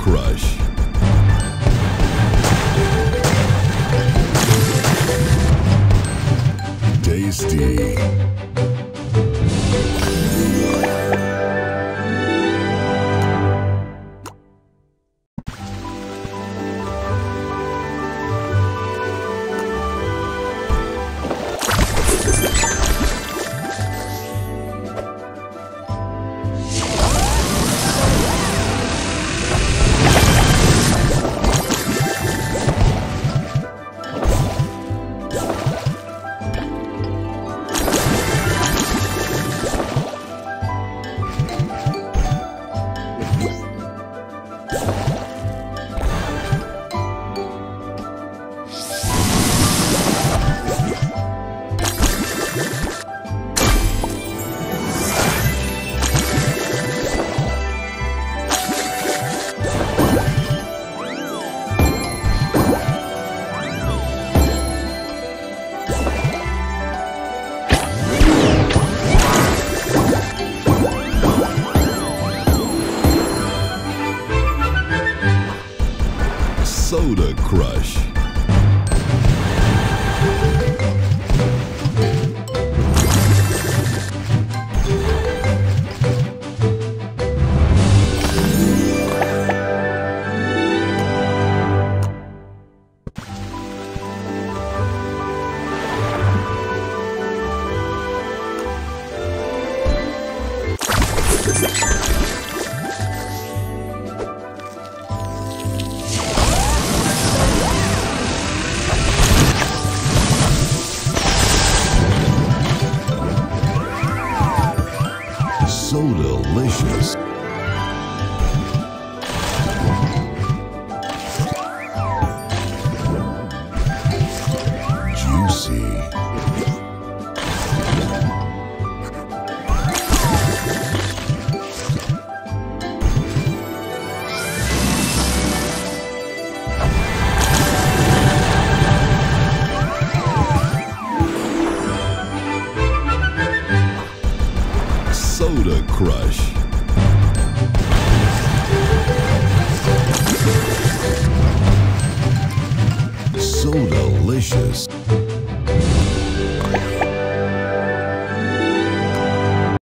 Crush. Tasty. Soda Crush. So delicious. Delicious.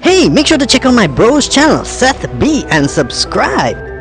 Hey, make sure to check out my bro's channel, Seth B, and subscribe.